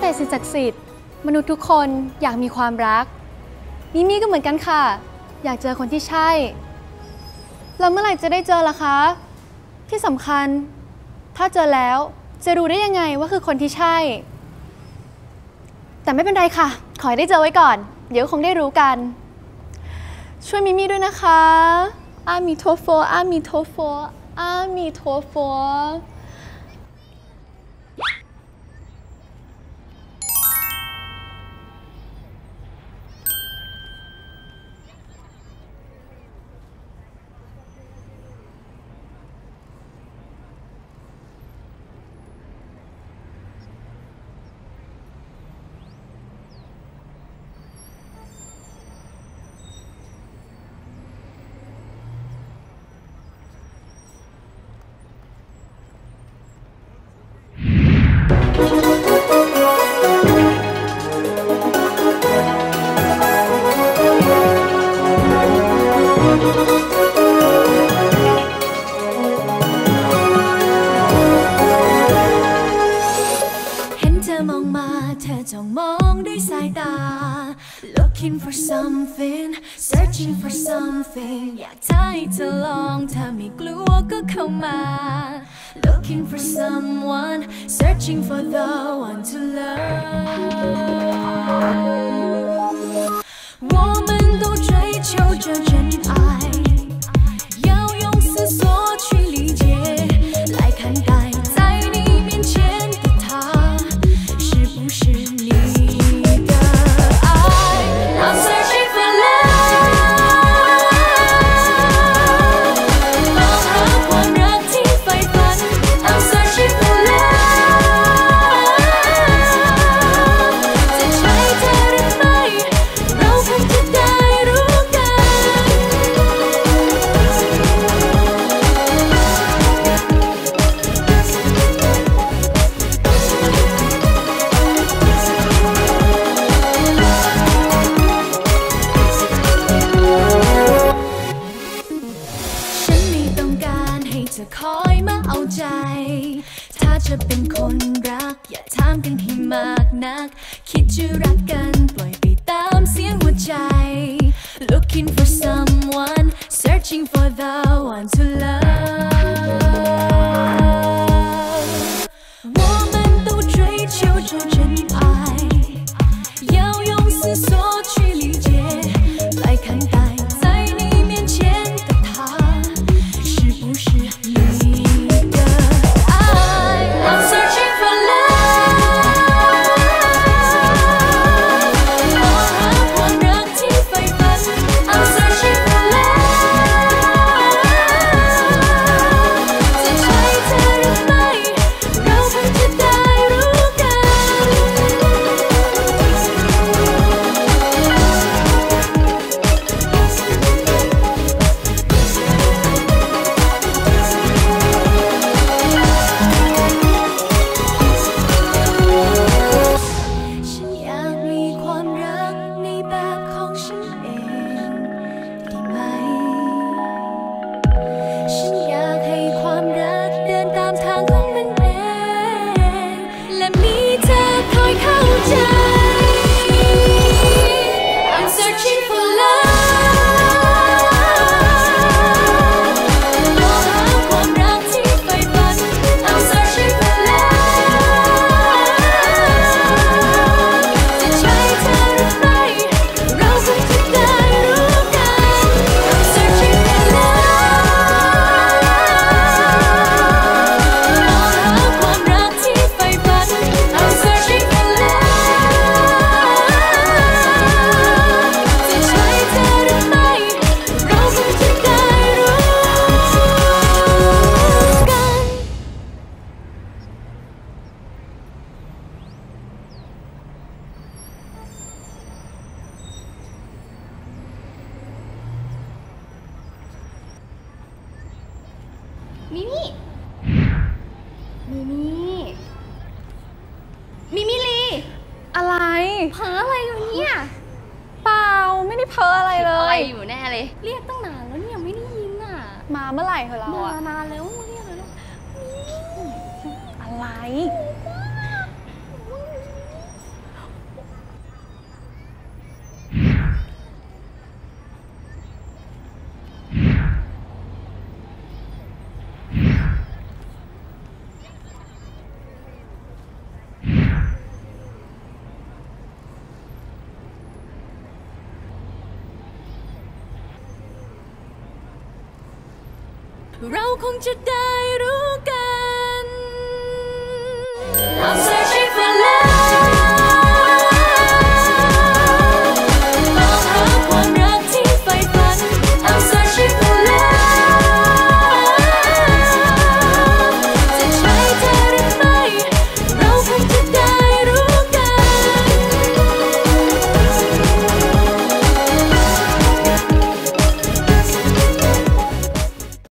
แต่สิ่งศักดิ์สิทธิ์มนุษย์ทุกคนอยากมีความรัก มิมี่ก็เหมือนกันค่ะ อยากเจอคนที่ใช่ แล้วเมื่อไหร่จะได้เจอล่ะคะ ที่สำคัญ ถ้าเจอแล้วจะรู้ได้ยังไงว่าคือคนที่ใช่ แต่ไม่เป็นไรค่ะ ขอให้ได้เจอไว้ก่อน เดี๋ยวคงได้รู้กัน ช่วยมิมี่ด้วยนะคะอามีโทโฟอามีโทโฟอามีโทโฟ Looking for something searching for something อยากท้าให้เธอลองถ้าไม่กลัวก็เข้ามา Looking for someone searching for the one to love 我们都追求着真 จะเป็นคนรัก อย่าถามกันให้มากนัก คิดจะรักกันปล่อยไปตามเสียงหัวใจ Looking for someone searching for the one ฉันอยากให้ความรัก มิมี่มิมี่มิมี่ลีอะไร เพ้ออะไรอยู่เนี่ยเปล่าไม่ได้เพ้ออะไรเลอะไรย อยู่แน่เลย เรียกตั้งนานแล้วเนี่ยไม่ได้ยินอะมาเมื่อไหร่เหรอเรามาอะนานแล้วเรียกเลยลูกอะไร เราคงจะได้รู้กัน